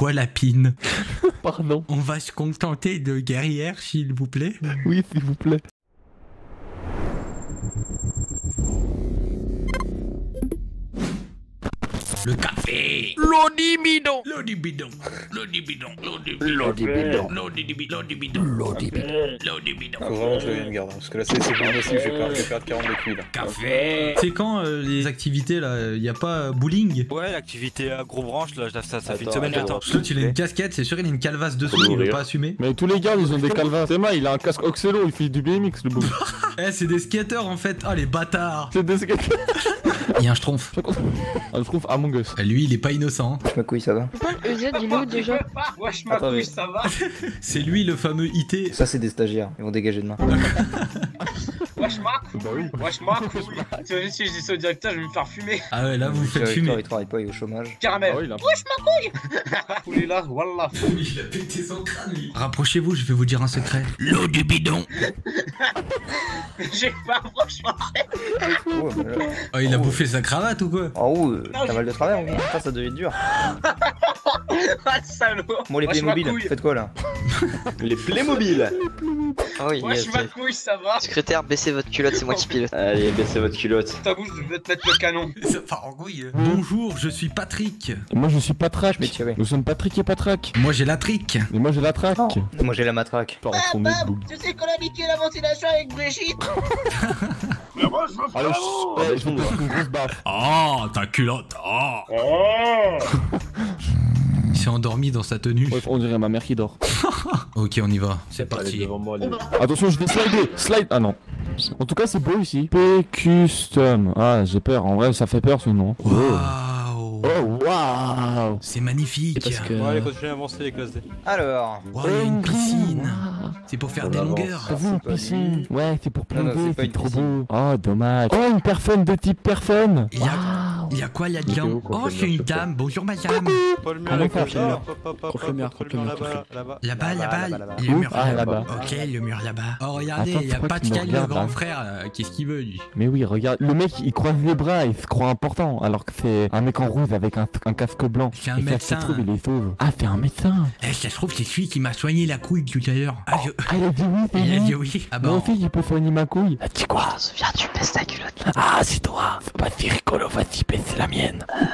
Pourquoi lapine Pardon. On va se contenter de guerrière, s'il vous plaît. Oui, s'il vous plaît. L'eau du bidon. L'eau du bidon. L'eau du bidon. Faut vraiment que je une garde, parce que là c'est c'est pas possible, je vais perdre, je vais perdre 40 de là. Café. C'est quand euh, les activités là Y a pas euh, bowling? Ouais, l'activité à gros branche, là, ça, fait une semaine j'attends. L'autre il a une casquette, c'est sûr il a une calvasse dessous, il veut pas assumer. Mais tous les gars, ils ont des calvas. C'est moi, il a un casque Oxelo, il fait du BMX, le bout. Eh c'est des skateurs en fait, ah les bâtards. C'est des skateurs. Il y a un schtroumpf. Je trouve Among Us. Lui il est pas innocent. hein. Ma couille, ça va où déjà Wesh ma Attends, mais- couille, ça va C'est lui le fameux IT. Ça, c'est des stagiaires. Ils vont dégager demain. Bah oui. Couille T'imagines si je dis ça au directeur, je vais me faire fumer Ah ouais là vous faites fumer. il travaille pas, il est au chômage. Caramel Ah oui, il Wesh ma couille Poulet là, wallah Il a pété son crâne lui. Rapprochez-vous, je vais vous dire un secret. L'eau du bidon. J'ai pas franchement Oh, Oh il a Oh. bouffé sa cravate ou quoi euh, t'as mal de travers, oui. Ça, ça devait être dur. Ah salaud Bon, les Playmobil, faites quoi là Les Playmobil Ah oui, Wesh yes, couille, ça va Secrétaire, baissez votre culotte, c'est moi qui pilote. Allez, baissez votre culotte. Ta bouche, je vais te mettre le canon Ça part en couille. Bonjour, je suis Patrick. Et Moi, je suis Patrack. Je m'ai tiré. Nous sommes Patrick et Patrack. Moi j'ai la trick. Et moi, j'ai la traque. Moi, j'ai la matraque. Par de boule. Tu sais qu'on a niqué la ventilation avec Brigitte Allez, chut, eh, je vais te faire une grosse baffe. Oh, ta culotte. Oh. Il s'est endormi dans sa tenue. Ouais, on dirait ma mère qui dort. Ok, on y va. C'est parti. devant moi, les... Attention, je vais slider. Slide. Ah non. En tout cas, c'est beau ici. P Custom. Ah, j'ai peur. En vrai, ça fait peur ce nom. Waouh. Oh, waouh. C'est magnifique. parce que- Bon, allez, continuez à avancer les classes D. Alors, Waouh, il y a une piscine. C'est pour faire On des avance. longueurs. Une c'est pas piscine. Ouais, c'est pour plonger, c'est une trop beau. Oh, dommage. Oh, une personne de type personne. Il y a, il y a quoi là-dedans Oh, c'est une dame. Bonjour madame. Mur, là-bas, là-bas. Le mur Ah, là-bas. Ok, le mur là-bas. Oh, regardez, il y a tu Pascal, le grand là frère. euh, Qu'est-ce qu'il veut, lui? Mais oui, regarde, le mec il croise les bras, il se croit important, alors que c'est un mec en rouge avec un, casque blanc. C'est un médecin. se trouve, il est sauve. Ah, c'est un médecin. Eh, ça se trouve, c'est celui qui m'a soigné la couille tout à l'heure. Ah, je- Ah, il a dit oui, c'est Il a dit oui. Ah Moi bon. aussi, il peut soigner ma couille. Ah, dis quoi souviens, tu baisses ta culotte. Ah, c'est toi. C'est pas si rigolo, vas-y, baisse la mienne. Euh,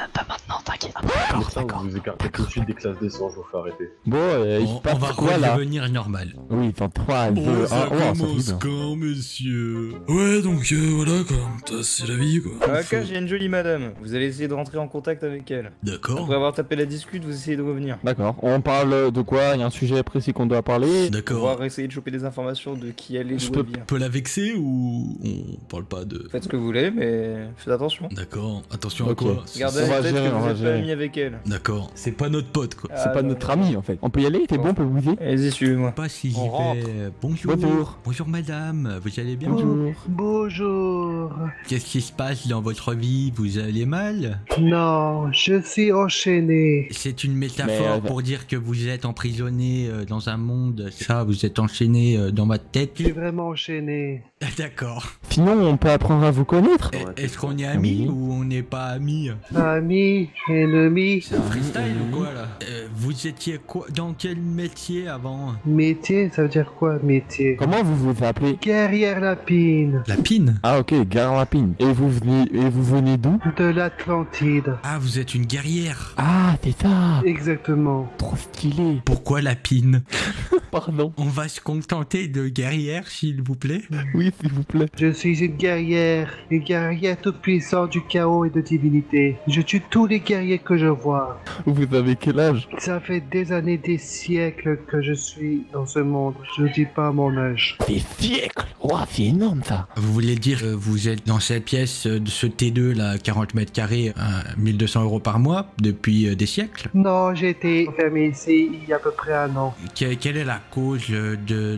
D'accord, d'accord. vous vous écartez tout de suite des classes je vous fais arrêter. Bon, euh, il On, se on passe va quoi là redevenir normal. Oui, dans 3, 2, 1. Oh, ça bien. quand, monsieur Ouais, donc euh, voilà, quoi. Ça, c'est la vie, quoi. Ah, ok, j'ai une jolie madame. Vous allez essayer de rentrer en contact avec elle. D'accord. Après avoir tapé la discute, vous essayez de revenir. D'accord. On parle de quoi? Il y a un sujet précis qu'on doit parler? On va D'accord. essayer de choper des informations de qui elle est, Je peux, peux la vexer ou on parle pas de. Faites ce que vous voulez, mais faites attention. D'accord. Attention à Ok. quoi? Gardez On va gérer, on va êtes pas gérer. ami avec elle. D'accord. C'est pas notre pote, quoi. Ah, C'est pas non, notre ami en fait. On peut y aller C'est bon, on peut bouger Allez-y, suivez-moi. Pas si j'y vais. Bonjour. Bonjour. Bonjour, madame. Vous allez bien? Bonjour. Bonjour. Qu'est-ce qui se passe dans votre vie? Vous allez mal? Non, je suis enchaîné. C'est une métaphore Mais, euh, pour dire que vous êtes emprisonné euh, dans un monde. Ça, vous êtes enchaîné euh, dans ma tête. Je suis vraiment enchaîné. Ah, D'accord. Sinon, on peut apprendre à vous connaître Et- Est-ce qu'on est amis Oui. ou on n'est pas amis? Ami, ennemi, C'est un freestyle ou quoi là Euh, Vous étiez quoi Dans quel métier avant métier, ça veut dire quoi métier Comment vous vous appelez Guerrière lapine La pine Ah ok, Gare Lapine. Et vous venez, et vous venez d'où de l'Atlantide. Ah, vous êtes une guerrière. Ah, c'est ça. Exactement. Trop stylé. Pourquoi la pine? Pardon. On va se contenter de guerrière, s'il vous plaît Oui, s'il vous plaît. Je suis une guerrière, une guerrière toute puissante du chaos et de divinité. Je tue tous les guerriers que je vois. Vous avez quel âge? Ça fait des années, des siècles que je suis dans ce monde. Je dis pas mon âge. Des siècles? Ouah, c'est énorme ça. Vous voulez dire que vous êtes dans cette pièce euh, de ce T2 là, 40 mètres carrés, à 1200 euros par mois, depuis euh, des siècles? Non, j'ai été enfermé ici il y a à peu près un an. Que- Quelle est la cause de,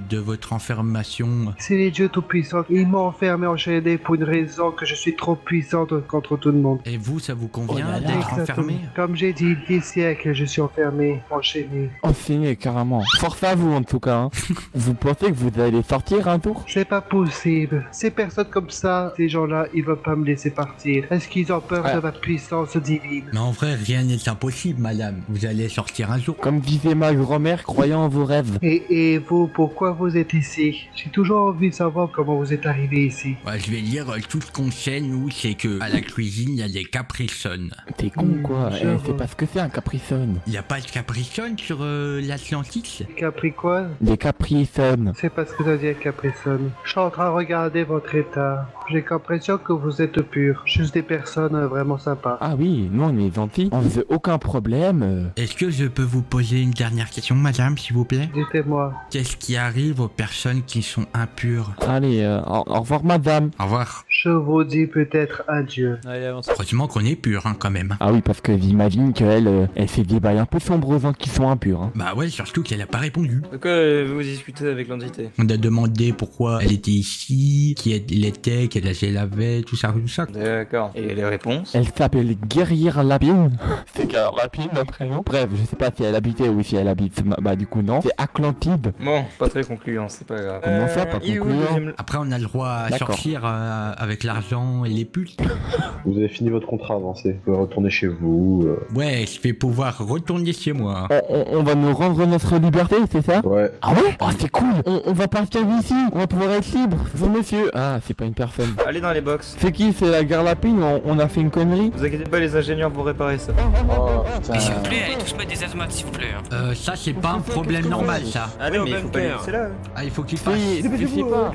de votre enfermation C'est les dieux tout-puissants. Ils m'ont enfermé enchaîné pour une raison que je suis trop puissante contre tout le monde. Et vous, ça vous convient Oh d'être enfermé? Comme j'ai dit, des siècles, je suis enfermé, enchaîné. Enseigné carrément. Force à vous en tout cas. hein. vous pensez que vous allez sortir un tour C'est pas pas possible. Ces personnes comme ça, ces gens-là, ils veulent pas me laisser partir. Est-ce qu'ils ont peur Ouais. de ma puissance divine? Mais en vrai, rien n'est impossible, madame. Vous allez sortir un jour. Comme disait ma grand-mère, croyant en vos rêves. et, et vous, pourquoi vous êtes ici? J'ai toujours envie de savoir comment vous êtes arrivé ici. Ouais, je vais dire, euh, tout ce qu'on sait, nous, c'est que à la cuisine, il y a des capriciones. T'es con Hmm, quoi je Eh. C'est pas ce que c'est un capricone. Il n'y a pas de capriciones sur euh, l'Atlantique Capricorne Des capricone. C'est parce que ça dit Capricorne. Je suis en train de regarder votre état. J'ai l'impression que vous êtes pur. Juste des personnes euh, vraiment sympas. Ah oui, nous on est gentils. On faisait aucun problème. euh. Est-ce que je peux vous poser une dernière question, madame, s'il vous plaît Dites-moi. Qu'est-ce qui arrive aux personnes qui sont impures Allez, euh, au, au revoir madame. Au revoir. Je vous dis peut-être adieu. Allez, avance. Heureusement qu'on est pur, hein, quand même. Ah oui, parce que j'imagine qu'elle, euh, elle fait des bails un peu sombres aux gens qui sont impurs. Hein. Bah ouais, surtout qu'elle a pas répondu. De quoi euh, vous discutez avec l'entité? On a demandé pourquoi elle était ici, qui elle était, quel âge elle avait, tout ça, tout ça. D'accord. Et les réponses? Elle s'appelle Guerrière Lapine. C'est Guerrière Lapine, le prénom. Bref, je sais pas si elle habitait ou si elle habite. Bah du coup non. C'est Atlantide. Bon, pas très concluant, c'est pas grave. Comment ça, pas le concluant Après, on a le droit à sortir euh, avec l'argent et les pulls. Vous avez fini votre contrat avancé. Vous pouvez retourner chez vous. euh. Ouais, je vais pouvoir retourner chez moi. on, on- on va nous rendre notre liberté, c'est ça? Ouais. Ah ouais? Oh c'est cool on, on va partir d'ici On va pouvoir être libre Bonjour monsieur Ah, c'est pas une personne. Allez dans les box. C'est qui? C'est la guerre lapine on, on a fait une connerie Vous inquiétez pas, les ingénieurs vont réparer ça. Oh putain. S'il vous plaît, allez tous mettre des asthmates, s'il vous plaît. Euh, ça, c'est pas un problème normal, ça. Allez, mais il faut pas laisser là. Ah, il faut qu'il fasse. Oui, je sais pas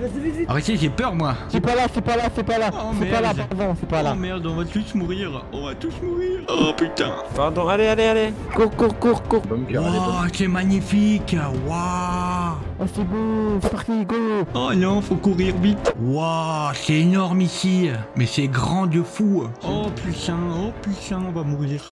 Arrêtez, j'ai peur, moi. C'est pas là, c'est pas là, c'est pas là Oh, C'est pas là, merde. pardon, c'est pas là Oh merde, on va tous mourir. On va tous mourir. Oh putain. Pardon, allez, allez, allez. Cours, cours, cours, cours Wow, c'est magnifique. Waouh. Oh c'est beau C'est parti, go Oh non, faut courir vite. Waouh, c'est énorme ici. Mais c'est grand de fou. Oh putain, oh putain, on va mourir.